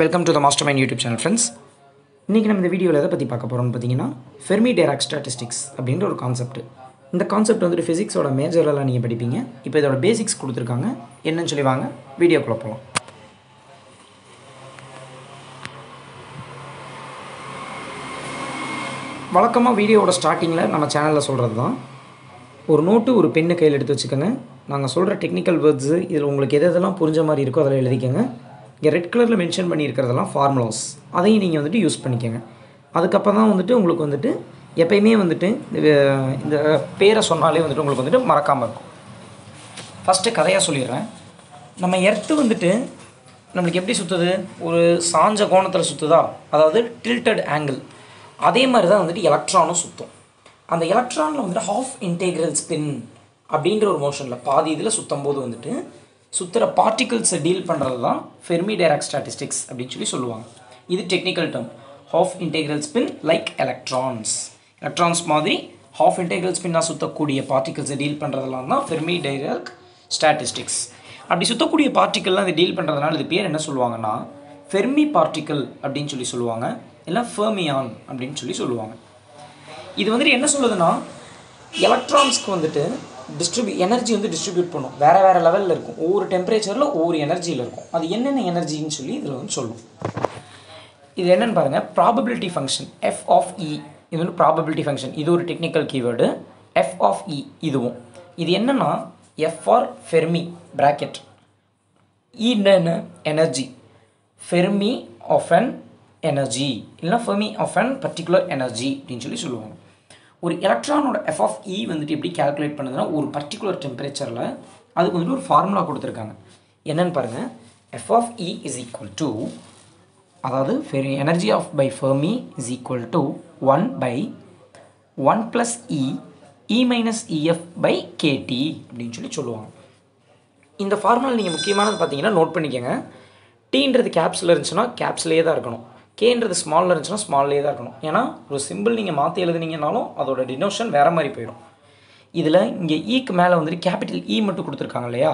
Welcome to the Master Mind YouTube channel friends இன்றைக்கி நம்ம இந்த வீடியோவில் எதை பற்றி பார்க்க போகிறோம்னு பார்த்தீங்கன்னா ஃபெர்மி டேராக் ஸ்டாட்டிஸ்டிக்ஸ் அப்படின்ற ஒரு கான்செப்ட் இந்த கான்செப்ட் வந்துட்டு ஃபிசிக்ஸோட மேஜர்லாம் நீங்கள் படிப்பீங்க. இப்போ இதோட பேசிக்ஸ் கொடுத்துருக்காங்க. என்னன்னு சொல்லி வாங்க வீடியோக்குள்ளே போகலாம் வழக்கமாக வீடியோவோட ஸ்டார்டிங்கில் நம்ம சேனலில் சொல்கிறது தான் ஒரு நோட்டு ஒரு பெண்ணு கையில் எடுத்து வச்சுக்கோங்க. நாங்கள் சொல்கிற டெக்னிக்கல் வேர்ட்ஸு இதில் உங்களுக்கு எது எதெல்லாம் புரிஞ்ச மாதிரி இருக்கோ அதில் எழுதிக்கோங்க. இங்கே ரெட் கலரில் மென்ஷன் பண்ணியிருக்கிறதெல்லாம் ஃபார்முலாஸ் அதையும் நீங்கள் வந்துட்டு யூஸ் பண்ணிக்கோங்க. அதுக்கப்புறம் தான் வந்துட்டு உங்களுக்கு வந்துட்டு எப்பயுமே வந்துட்டு இந்த பேரை சொன்னாலே வந்துட்டு உங்களுக்கு வந்துட்டு மறக்காமல் இருக்கும். ஃபஸ்ட்டு கதையாக சொல்லிடுறேன். நம்ம எர்த்து வந்துட்டு நம்மளுக்கு எப்படி சுற்றுது ஒரு சாஞ்ச கோணத்தில் சுற்றுதா அதாவது டில்டட் ஆங்கிள் அதே மாதிரி தான் வந்துட்டு எலக்ட்ரானும் சுற்றும் அந்த எலக்ட்ரானில் வந்துட்டு ஹாஃப் இன்டேக்ரல் ஸ்பின் அப்படின்ற ஒரு மோஷனில் பாதி இதில் சுற்றும் போது வந்துட்டு சுற்றுற பார்ட்டிகிள்ஸை டீல் பண்ணுறது தான் ஃபெர்மி டைராக் ஸ்டாட்டிஸ்டிக்ஸ் அப்படின்னு சொல்லி சொல்லுவாங்க. இது technical term half integral spin like electrons electrons மாதிரி ஹாஃப் இன்டேக்ரல் ஸ்பின்னாக சுற்றக்கூடிய பார்ட்டிகிள்ஸை டீல் பண்ணுறதெல்லாம் தான் ஃபெர்மி டைராக் ஸ்டாட்டிஸ்டிக்ஸ் அப்படி சுற்றக்கூடிய பார்ட்டிக்கல்லாம் இதை டீல் பண்ணுறதுனால இது பேர் என்ன சொல்லுவாங்கன்னா ஃபெர்மி பார்ட்டிக்கல் அப்படின்னு சொல்லி சொல்லுவாங்க. இல்லை ஃபெர்மியான் அப்படின்னு சொல்லி சொல்லுவாங்க. இது வந்துட்டு என்ன சொல்லுதுன்னா எலக்ட்ரான்ஸ்க்கு வந்துட்டு டிஸ்ட்ரிபியூ எனர்ஜி வந்து டிஸ்ட்ரிபியூட் பண்ணும். வேறு வேறு லெவலில் இருக்கும். ஒவ்வொரு டெம்பரேச்சரில் ஒவ்வொரு எனர்ஜியில் இருக்கும். அது என்னென்ன எனர்ஜின்னு சொல்லி இதில் வந்து சொல்லும். இது என்னென்னு பாருங்கள் probability function F of E இது வந்து ப்ராபபிலிட்டி ஃபங்க்ஷன் இது ஒரு technical keyword F of E இதுவும். இது என்னென்னா எஃப் ஆர் ஃபெர்மி ப்ராக்கெட் என்ன? Energy Fermi of an energy இல்லைனா Fermi of an particular energy அப்படின்னு சொல்லி சொல்லுவாங்க. ஒரு எலக்ட்ரானோட எஃப் ஆஃப் இ வந்துட்டு எப்படி கால்குலேட் பண்ணுதுன்னா ஒரு பர்டிகுலர் டெம்பரேச்சரில் அதுக்கு வந்துட்டு ஒரு ஃபார்முலா கொடுத்துருக்காங்க. என்னன்னு பாருங்கள் F of E is equal to அதாவது Fermi energy of by Fermi is equal to one by one plus E E minus EF by KT அப்படின்னு சொல்லி சொல்லுவாங்க. இந்த ஃபார்முலா நீங்கள் முக்கியமானது பார்த்தீங்கன்னா நோட் பண்ணிக்கோங்க. டீன்றது கேப்ஸில் இருந்துச்சுன்னா கேப்ஸ்லேயே தான் இருக்கணும். கேன்றது ஸ்மாலில் இருந்துச்சுன்னா ஸ்மால்லேயே தான் இருக்கணும். ஏன்னா ஒரு சிம்பிள் நீங்கள் மாற்றி எழுதுனீங்கனாலும் அதோட டினோஷன் வேறு மாதிரி போயிடும். இதில் இங்கே ஈக்கு e மேலே வந்துட்டு கேபிட்டல் இ e மட்டும் கொடுத்துருக்காங்க இல்லையா?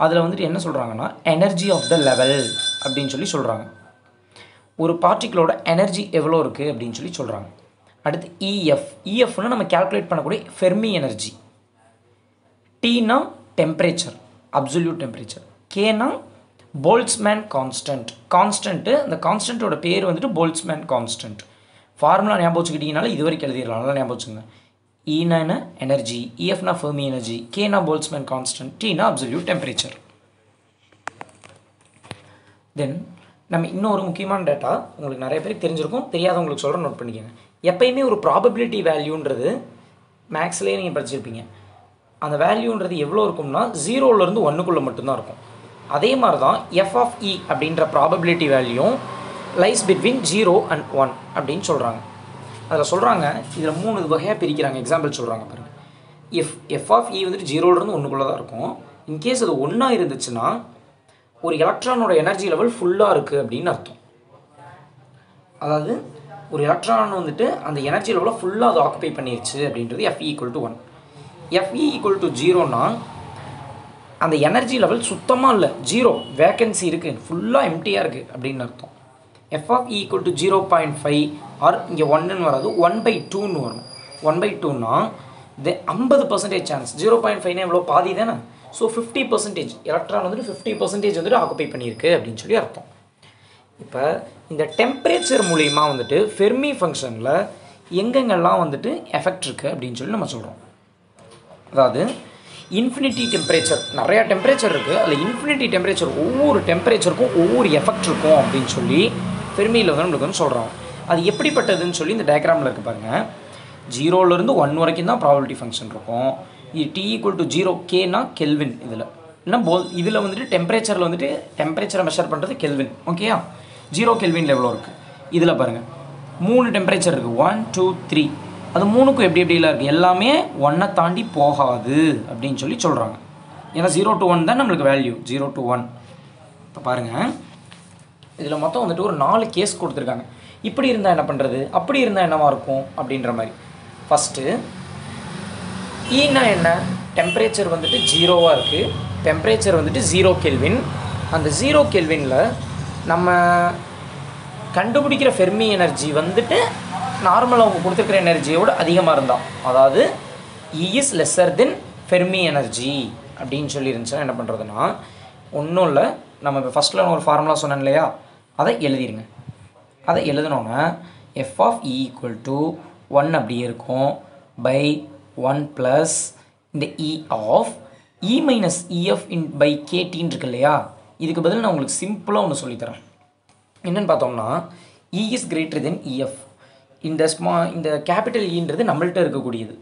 அதில் வந்துட்டு என்ன சொல்கிறாங்கன்னா எனர்ஜி ஆஃப் த லெவல் அப்படின்னு சொல்லி சொல்கிறாங்க ஒரு பார்ட்டிக்கிளோட எனர்ஜி எவ்வளோ இருக்குது அப்படின்னு சொல்லி சொல்கிறாங்க அடுத்து இஎஃப் இஎஃப்னு நம்ம கேல்குலேட் பண்ணக்கூடிய ஃபெர்மி எனர்ஜி டீனா டெம்பரேச்சர் அப்சல்யூட் டெம்பரேச்சர் கேனா போல்ட்ஸ்மேன் கான்ஸ்டன்ட் கான்ஸ்டன்ட்டு அந்த கான்ஸ்டன்ட்டோட பேர் வந்துட்டு போல்ட்ஸ்மேன் கான்ஸ்டன்ட் ஃபார்முலா ஞாபகம் வச்சுக்கிட்டீங்கனால இது வரைக்கும் எழுதிடலாம். நல்லா ஞாபகம் வச்சுங்க ஈனா எனர்ஜி இஎஃப்னா ஃபெர்மி எனர்ஜி கேனா போல்ட்ஸ்மேன் கான்ஸ்டன்ட் டீனா அப்சல்யூட் டெம்பரேச்சர் தென் நம்ம இன்னொரு முக்கியமான டேட்டா உங்களுக்கு நிறைய பேருக்கு தெரிஞ்சிருக்கும். தெரியாதவங்களுக்கு சொல்கிற நோட் பண்ணிக்கோங்க. எப்பயுமே ஒரு ப்ராபபிலிட்டி வேல்யூன்றது மேக்ஸ்லேயே நீங்கள் படிச்சிருப்பீங்க. அந்த வேல்யூன்றது எவ்வளோ இருக்கும்னா ஜீரோலேருந்து ஒன்றுக்குள்ளே மட்டும்தான் இருக்கும். அதே மாதிரி தான் எஃப் ஆஃப் இ e அப்படின்ற probability value lies between zero and one அப்படின்னு சொல்கிறாங்க அதில் சொல்கிறாங்க இதில் மூணு வகையாக பிரிக்கிறாங்க. எக்ஸாம்பிள் சொல்கிறாங்க பாருங்கள் F F of E e வந்துட்டு ஜீரோலேருந்து ஒன்றுக்குள்ளே தான் இருக்கும் இன்கேஸ் அது ஒன்றா இருந்துச்சுன்னா ஒரு எலக்ட்ரானோட எனர்ஜி லெவல் ஃபுல்லாக இருக்குது அப்படின்னு அர்த்தம். அதாவது ஒரு எலக்ட்ரான் வந்துட்டு அந்த எனர்ஜி லெவலில் ஃபுல்லாக அது ஆக்குபை பண்ணிருச்சு அப்படின்றது FE equal to one FE equal to ஜீரோனா அந்த எனர்ஜி லெவல் சுத்தமாக இல்லை. ஜீரோ வேக்கன்சி இருக்குது ஃபுல்லாக எம்டியாக இருக்குது அப்படின்னு அர்த்தம். F of equal to zero point five or இங்கே ஒன்றுன்னு வராது. ஒன் பை டூன்னு வரும். ஒன் பை டூன்னா த ஐம்பது பர்சன்டேஜ் சான்ஸ் ஜீரோ பாயிண்ட் ஃபைவ்னா எவ்வளோ பாதி தானே? ஸோ ஃபிஃப்டி பர்சன்டேஜ் எலக்ட்ரான் வந்துட்டு ஃபிஃப்டி பர்சன்டேஜ் வந்துட்டு ஆக்குப்பை பண்ணியிருக்கு அப்படின்னு சொல்லி அர்த்தம். இப்போ இந்த டெம்பரேச்சர் மூலிமா வந்துட்டு ஃபெர்மி ஃபங்க்ஷனில் எங்கெங்கெல்லாம் வந்துட்டு எஃபெக்ட் இருக்குது அப்படின்னு சொல்லி நம்ம சொல்கிறோம் அதாவது இன்ஃபினிட்டி டெம்பரேச்சர் நிறையா டெம்பரேச்சர் இருக்குது அதில் இன்ஃபினிட்டி டெம்பரேச்சர் ஒவ்வொரு டெம்பரேச்சருக்கும் ஒவ்வொரு எஃபெக்ட் இருக்கும் அப்படின்னு சொல்லி ஃபெர்மியில் வந்து நம்மளுக்கு வந்து சொல்கிறோம் அது எப்படிப்பட்டதுன்னு சொல்லி இந்த டயக்ராமில் இருக்குது பாருங்கள் ஜீரோலேருந்து ஒன் வரைக்கும் தான் ப்ராபபிலிட்டி ஃபங்க்ஷன் இருக்கும். இது டி ஈக்குவல் டு ஜீரோ கேனா கெல்வின் இதில். என்ன போல் இதில் வந்துட்டு டெம்பரேச்சரில் வந்துட்டு டெம்பரேச்சரை மெஷர் பண்ணுறது கெல்வின் ஓகேயா ஜீரோ கெல்வின் எவ்வளோ இருக்குது இதில் பாருங்கள் மூணு டெம்பரேச்சர் இருக்குது ஒன் டூ த்ரீ அது மூணுக்கும் எப்படி எப்படிலாம் இருக்குது எல்லாமே ஒன்றை தாண்டி போகாது அப்படின்னு சொல்லி சொல்கிறாங்க ஏன்னா ஜீரோ டு ஒன் தான் நம்மளுக்கு வேல்யூ ஜீரோ டு ஒன் இப்போ பாருங்கள் இதில் மொத்தம் வந்துட்டு ஒரு நாலு கேஸ் கொடுத்துருக்காங்க. இப்படி இருந்தால் என்ன பண்ணுறது அப்படி இருந்தால் என்னவா இருக்கும்? அப்படின்ற மாதிரி. ஃபஸ்ட்டு ஈனா என்ன? டெம்பரேச்சர் வந்துட்டு ஜீரோவாக இருக்குது டெம்பரேச்சர் வந்துட்டு ஜீரோ கெல்வின் அந்த ஜீரோ கெல்வினில் நம்ம கண்டுபிடிக்கிற ஃபெர்மி எனர்ஜி வந்துட்டு நார்மலாக அவங்க கொடுத்துருக்கிற எனர்ஜியோட அதிகமாக இருந்தால் அதாவது E is lesser then Fermi energy அப்படின்னு சொல்லி இருந்துச்சுன்னா என்ன பண்ணுறதுன்னா ஒன்றும் இல்லை. நம்ம இப்போ ஃபஸ்ட்டில் ஒரு ஃபார்முலா சொன்னேன் இல்லையா? அதை எழுதிருங்க. அதை எழுதினோன்னா F of E equal to one அப்படியே இருக்கும். பை ஒன் ப்ளஸ் இந்த E of E minus EF in by கேடின்னு இருக்கு இல்லையா? இதுக்கு பதில் நான் உங்களுக்கு சிம்பிளாக ஒன்று சொல்லித்தரேன் என்னென்னு பார்த்தோம்னா E is greater then EF இந்த ஸ்மா இந்த கேபிட்டல் ஈன்றது e நம்மள்கிட்ட இருக்கக்கூடியது.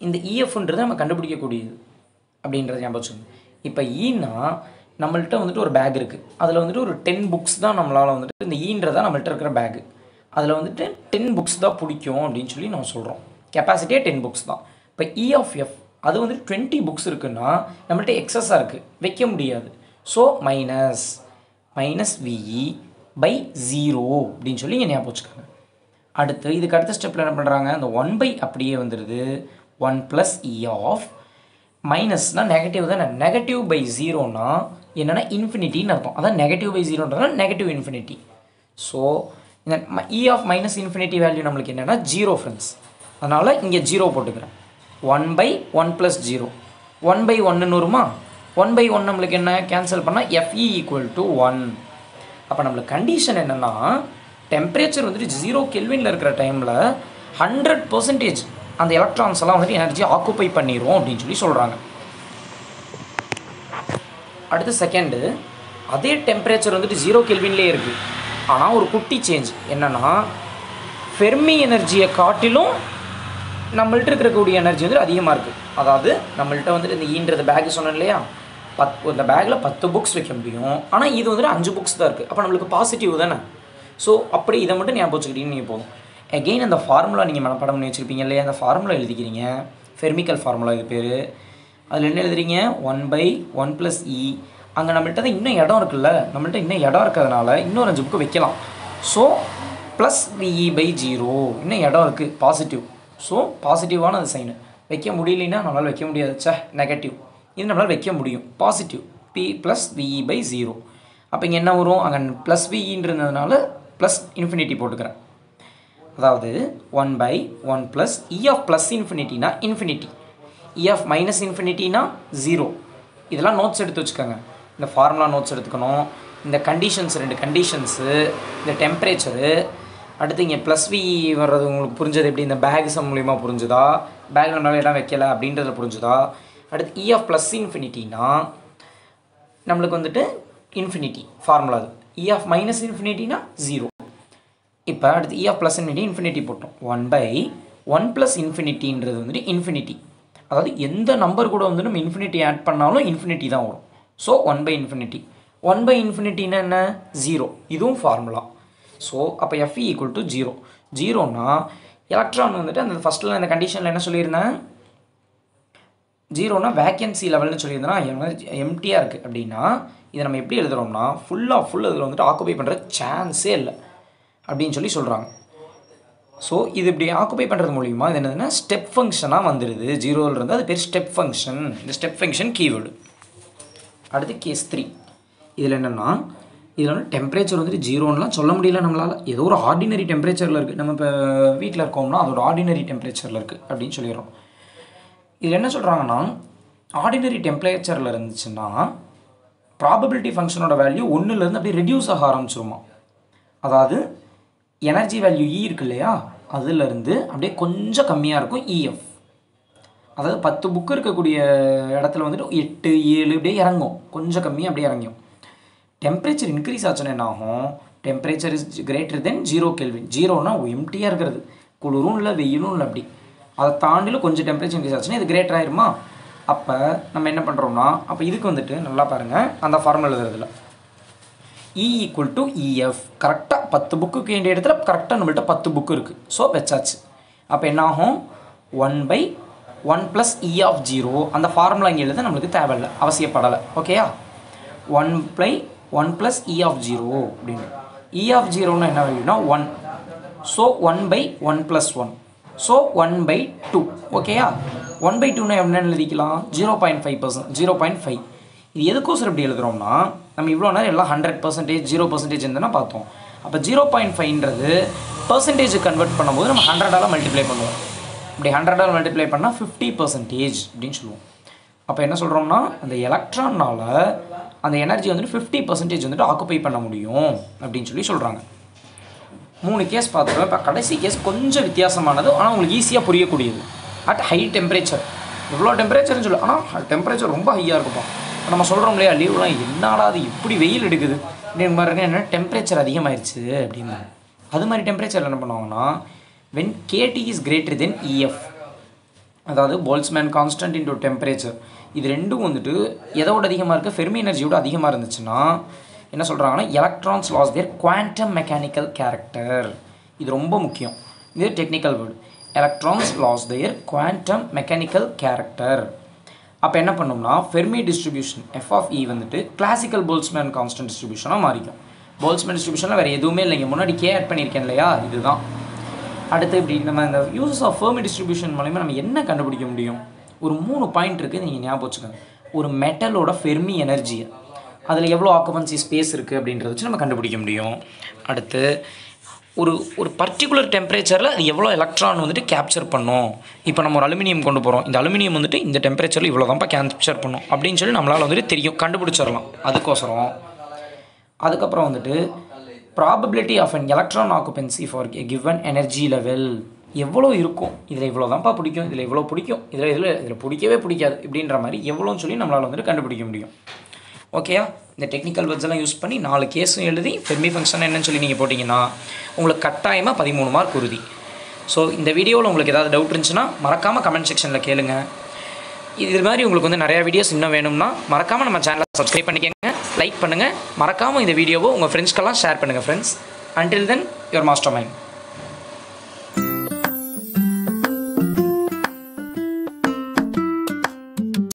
இந்த இஎஃப்ன்றது நம்ம கண்டுபிடிக்கக்கூடியது அப்படின்றத ஞாபகம் வச்சுக்கோங்க. இப்போ ஈன்னா e நம்மள்கிட்ட வந்துட்டு ஒரு பேக் இருக்குது அதில் வந்துட்டு ஒரு டென் புக்ஸ் தான் நம்மளால் வந்துட்டு இந்த ஈன்றதான் நம்மள்கிட்ட இருக்கிற பேகு அதில் வந்துட்டு டென் புக்ஸ் தான் பிடிக்கும் அப்படின்னு சொல்லி நம்ம சொல்கிறோம் கெப்பாசிட்டியே டென் புக்ஸ் தான். இப்போ இ ஆஃப் எஃப் அது வந்துட்டு டுவெண்ட்டி புக்ஸ் இருக்குன்னா நம்மள்கிட்ட எக்ஸஸாக இருக்குது வைக்க முடியாது. So minus minus VE by zero அப்படின்னு சொல்லி இங்கே ஞாபகம் வச்சுக்கோங்க. அடுத்து இதுக்கு அடுத்த ஸ்டெப்பில் என்ன பண்ணுறாங்க அந்த ஒன் பை அப்படியே வந்துடுது ஒன் ப்ளஸ் இ ஆஃப் மைனஸ்னால் நெகட்டிவ் தானே. நெகட்டிவ் பை ஜீரோனா என்னென்னா இன்ஃபினிட்டின்னு அர்த்தம். அதான் நெகட்டிவ் பை ஜீரோன்றதுனால நெகட்டிவ் இன்ஃபினிட்டி ஸோ இந்த E of minus infinity value நம்மளுக்கு என்னென்னா ஜீரோ ஃப்ரெண்ட்ஸ் அதனால் இங்கே ஜீரோ போட்டுக்கிறேன். One by one plus zero one by ஒன்றுன்னு வருமா? ஒன் பை ஒன் நம்மளுக்கு என்ன? கேன்சல் பண்ணால் எஃப்இ ஈக்குவல் டு ஒன் அப்போ நம்மளுக்கு கண்டிஷன் என்னென்னா டெம்பரேச்சர் வந்துட்டு ஜீரோ கெல்வினில் இருக்கிற டைமில் ஹண்ட்ரட் பர்சன்டேஜ் அந்த எலக்ட்ரான்ஸ் எல்லாம் வந்துட்டு எனர்ஜி ஆக்குப்பை பண்ணிடுவோம் அப்படின்னு சொல்லி சொல்கிறாங்க அடுத்து செகண்டு அதே டெம்பரேச்சர் வந்துட்டு ஜீரோ கெல்வின்லேயே இருக்குது ஆனால் ஒரு குட்டி சேஞ்ச் என்னென்னா ஃபெர்மி எனர்ஜியை காட்டிலும் நம்மள்ட்ட இருக்கக்கூடிய எனர்ஜி வந்துட்டு அதிகமாக இருக்குது அதாவது நம்மள்ட்ட வந்துட்டு இந்த ஈன்றது பேக் சொன்னேன் இல்லையா? பத் இந்த பேக்கில் பத்து புக்ஸ் வைக்க முடியும். ஆனால் இது வந்துட்டு அஞ்சு புக்ஸ் தான் இருக்குது அப்போ நம்மளுக்கு பாசிட்டிவ் தானே? ஸோ அப்படி இதை மட்டும் ஞாபகம் வச்சுக்கிட்டீங்கன்னு நீங்கள் போதும் அகெயின் அந்த ஃபார்முலா நீங்கள் மனப்பாடம் பண்ணி வச்சுருப்பீங்க இல்லையா? அந்த ஃபார்முலா எழுதிக்கிறீங்க. ஃபெர்மிக்கல் ஃபார்முலா இது பேர். அதில் என்ன எழுதுறீங்க? One by one plus E e. அங்கே நம்மள்கிட்ட தான் இன்னும் இடம் இருக்குல்ல? நம்மள்கிட்ட இன்னும் இடம் இருக்கிறதுனால இன்னொரு அஞ்சு புக்கு வைக்கலாம். So plus VE by zero இன்னும் இடம் இருக்குது பாசிட்டிவ் ஸோ பாசிட்டிவான அது சைனு வைக்க முடியலைன்னா நம்மளால் வைக்க முடியாது. சே நெகட்டிவ் இது நம்மளால் வைக்க முடியும். Positive B plus VE by zero அப்போ இங்கே என்ன வரும்? அங்கே ப்ளஸ் விஇன்றதுனால ப்ளஸ் இன்ஃபினிட்டி போட்டுக்கிறேன். அதாவது one by one plus E of plus இன்ஃபினிட்டினா infinity E of minus இன்ஃபினிட்டினா ஜீரோ இதெல்லாம் நோட்ஸ் எடுத்து வச்சுக்கோங்க. இந்த ஃபார்முலா நோட்ஸ் எடுத்துக்கணும். இந்த கண்டிஷன்ஸ் ரெண்டு கண்டிஷன்ஸு இந்த டெம்பரேச்சரு அடுத்து இங்கே ப்ளஸ் வி வர்றது உங்களுக்கு புரிஞ்சது எப்படி? இந்த பேக் சம் மூலிமா புரிஞ்சுதா? பேக் நம்மளால இடம் வைக்கல அப்படின்றத புரிஞ்சுதா? அடுத்து இ ஆஃப் ப்ளஸ் இன்ஃபினிட்டினா நம்மளுக்கு வந்துட்டு இன்ஃபினிட்டி ஃபார்முலா அது. இ ஆஃப் மைனஸ் இன்ஃபினிட்டினா ஜீரோ இப்போ அடுத்து E of plus infinity infinity போட்டோம். ஒன் பை ஒன் ப்ளஸ் இன்ஃபினிட்டின்றது வந்துட்டு இன்ஃபினிட்டி அதாவது எந்த நம்பர் கூட வந்து நம்ம இன்ஃபினிட்டி ஆட் பண்ணாலும் இன்ஃபினிட்டி தான் வரும். So one by infinity one by இன்ஃபினிட்டின்னா என்ன? ஜீரோ இதுவும் ஃபார்முலா ஸோ அப்போ எஃப்இ ஈக்குவல் டு ஜீரோ ஜீரோனா எலக்ட்ரான் வந்துட்டு அந்த ஃபஸ்ட்டில் அந்த கண்டிஷனில் என்ன சொல்லியிருந்தேன்? ஜீரோனா வேக்கன்சி லெவல்னு சொல்லியிருந்தேன்னா எம்டியாக இருக்குது அப்படின்னா இதை நம்ம எப்படி எழுதுகிறோம்னா ஃபுல்லாக ஃபுல் அதில் வந்துட்டு ஆக்குபை பண்ணுற சான்ஸே இல்லை. அப்படின்னு சொல்லி சொல்கிறாங்க ஸோ இது இப்படி ஆக்குபை பண்ணுறது மூலிமா இது என்னதுன்னா ஸ்டெப் ஃபங்க்ஷனாக வந்துடுது ஜீரோவில் இருந்தால் அது பேர் ஸ்டெப் ஃபங்க்ஷன் இந்த ஸ்டெப் ஃபங்க்ஷன் கீவேர்டு அடுத்து கேஸ் த்ரீ இதில் என்னென்னா இதில் வந்து டெம்பரேச்சர் வந்துட்டு ஜீரோன்லாம் சொல்ல முடியல நம்மளால். ஏதோ ஒரு ஆர்டினரி டெம்பரேச்சரில் இருக்குது நம்ம இப்போ வீட்டில் இருக்கோம்னா அதோட ஆர்டினரி டெம்பரேச்சரில் இருக்குது அப்படின்னு சொல்லிடுறோம். இதில் என்ன சொல்கிறாங்கன்னா ஆர்டினரி டெம்பரேச்சரில் இருந்துச்சுன்னா ப்ராபபிலிட்டி ஃபங்க்ஷனோட வேல்யூ ஒன்றுலேருந்து அப்படியே ரெடியூஸ் ஆக ஆரம்பிச்சிருமா. அதாவது எனர்ஜி வேல்யூ இ இருக்கு இல்லையா? அதுலேருந்து அப்படியே கொஞ்சம் கம்மியாக இருக்கும் இஎஃப் அதாவது பத்து புக்கு இருக்கக்கூடிய இடத்துல வந்துட்டு எட்டு ஏழு இப்படியே இறங்கும். கொஞ்சம் கம்மியாக அப்படியே இறங்கும். டெம்பரேச்சர் இன்க்ரீஸ் ஆச்சுன்னா என்ன ஆகும்? Temperature is greater then zero kelvin ஜீரோனா எம்டியாக இருக்கிறது. குளிரும் இல்லை வெயிலும் இல்லை அப்படி. அதை தாண்டிலும் கொஞ்சம் டெம்பரேச்சர் இன்க்ரீஸ் ஆச்சுன்னா இது கிரேட்டர் ஆயிருமா? அப்போ நம்ம என்ன பண்ணுறோம்னா அப்போ இதுக்கு வந்துட்டு நல்லா பாருங்கள் அந்த ஃபார்முலா எழுதுறதுல. இ ஈக்குவல் டு இஎஃப் கரெக்டாக பத்து புக்கு வேண்டிய இடத்துல கரெக்டாக நம்மள்ட்ட பத்து புக்கு இருக்குது ஸோ வச்சாச்சு. அப்போ என்ன ஆகும்? One by one plus E of zero அந்த ஃபார்முலா இங்கே எழுத நம்மளுக்கு தேவையில்லை. அவசியப்படலை. ஓகேயா one by one plus E of zero அப்படின்னு. இ ஆஃப் ஜீரோன்னு என்ன வேல்யூனா one so one by one plus one so one by two ஓகேயா ஒன் பை டூன்னு என்னென்னு எழுதிக்கலாம்? Zero point five percent zero point five இது எதுக்கோசரம் இப்படி எழுதுகிறோம்னா நம்ம இவ்வளோ நேரம் எல்லாம் ஹண்ட்ரட் பர்சன்டேஜ் ஜீரோ பர்சன்டேஜ் இருந்ததுன்னா பார்த்தோம். அப்போ ஜீரோ பாயிண்ட் ஃபைவ்ன்றது பர்சன்டேஜ் கன்வெர்ட் பண்ணும்போது நம்ம ஹண்ட்ரடால் மல்டிப்ளை பண்ணுவோம். இப்படி ஹண்ட்ரடால் மல்டிப்ளை பண்ணால் ஃபிஃப்டி பர்சன்டேஜ் அப்படின்னு சொல்லுவோம். அப்போ என்ன சொல்கிறோம்னா அந்த எலக்ட்ரானால் அந்த எனர்ஜி வந்துட்டு ஃபிஃப்டி பர்சன்டேஜ் வந்துட்டு ஆக்குப்பை பண்ண முடியும் அப்படின்னு சொல்லி சொல்கிறாங்க மூணு கேஸ் பார்த்துருவோம் இப்போ கடைசி கேஸ் கொஞ்சம் வித்தியாசமானது ஆனால் உங்களுக்கு ஈஸியாக புரியக்கூடியது. அட் ஹை டெம்பரேச்சர் எவ்வளோ டெம்பரேச்சர்னு சொல்லு ஆனால் டெம்பரேச்சர் ரொம்ப ஹையாக இருக்குப்பா. நம்ம சொல்கிறோம் இல்லையா லீவ்லாம் என்னடா அது இப்படி வெயில் எடுக்குது? அப்படின்னு மாதிரி என்ன டெம்பரேச்சர் அதிகமாகிடுச்சு அப்படின்னு. அது மாதிரி டெம்பரேச்சர் என்ன பண்ணுவாங்கன்னா when KT is greater then EF அதாவது போல்ஸ்மேன் கான்ஸ்டன்ட் இன்டூ டெம்பரேச்சர் இது ரெண்டும் வந்துட்டு எதோட அதிகமாக இருக்குது ஃபெர்மி எனர்ஜியோட அதிகமாக இருந்துச்சுன்னா என்ன சொல்கிறாங்கன்னா electrons lose their quantum mechanical character இது ரொம்ப முக்கியம். இது technical word electrons lose their quantum mechanical character அப்போ என்ன பண்ணோம்னா Fermi distribution F of E வந்துட்டு கிளாசிக்கல் போல்ஸ்மேன் கான்ஸ்டன்ட் டிஸ்ட்ரிபியூஷனாக மாறிக்கும். போல்ஸ்மேன் டிஸ்ட்ரிபியூஷனில் வேறு எதுவுமே இல்லைங்க. முன்னாடி கே ஆட் பண்ணியிருக்கேன் இல்லையா? இதுதான். அடுத்து இப்படி நம்ம இந்த யூசஸ் ஆஃப் ஃபெர்மி டிஸ்ட்ரிபியூஷன் மூலயமா நம்ம என்ன கண்டுபிடிக்க முடியும்? ஒரு மூணு பாயிண்ட் இருக்குது நீங்கள் ஞாபகம் வச்சுக்கோங்க. ஒரு மெட்டலோட ஃபெர்மி எனர்ஜி அதில் எவ்வளோ ஆக்குபன்சி ஸ்பேஸ் இருக்குது அப்படின்றத வச்சு நம்ம கண்டுபிடிக்க முடியும். அடுத்து ஒரு ஒரு பர்டிகுலர் டெம்பரேச்சரில் அது எவ்வளோ எலக்ட்ரான் வந்துட்டு கேப்சர் பண்ணும்? இப்போ நம்ம ஒரு அலுமினியம் கொண்டு போகிறோம் இந்த அலுமினியம் வந்துட்டு இந்த டெம்பரேச்சரில் இவ்வளோ தான்ப்பா கேப்சர் பண்ணும். அப்படின்னு சொல்லி நம்மளால் வந்துட்டு தெரியும். கண்டுபிடிச்சிடலாம். அதுக்கோசரம். அதுக்கப்புறம் வந்துட்டு probability of an electron occupancy for given energy level எவ்வளோ இருக்கும்? இதில் இவ்வளோ தான்ப்பா பிடிக்கும். இதில் இவ்வளோ பிடிக்கும். இதில் இதில் இதில் பிடிக்கவே பிடிக்காது. இப்படின்ற மாதிரி எவ்வளோன்னு சொல்லி நம்மளால் வந்துட்டு கண்டுபிடிக்க முடியும். ஓகேயா இந்த டெக்னிக்கல் வேர்ட்ஸ் எல்லாம் யூஸ் பண்ணி நாலு கேஸும் எழுதி ஃபெர்மி ஃபங்க்ஷன் என்னன்னு சொல்லி நீங்கள் போட்டிங்கன்னா உங்களுக்கு கட்டாயமாக பதிமூணு மார்க் உறுதி. ஸோ இந்த வீடியோவில் உங்களுக்கு ஏதாவது டவுட் இருந்துச்சுன்னா மறக்காமல் கமெண்ட் செக்ஷனில் கேளுங்க. இது மாதிரி உங்களுக்கு வந்து நிறையா வீடியோஸ் இன்னும் வேணும்னா மறக்காமல் நம்ம சேனலை சப்ஸ்கிரைப் பண்ணிக்கோங்க லைக் பண்ணுங்கள் மறக்காமல் இந்த வீடியோவை உங்கள் ஃப்ரெண்ட்ஸ்க்கெல்லாம் ஷேர் பண்ணுங்கள் friends until then your master mind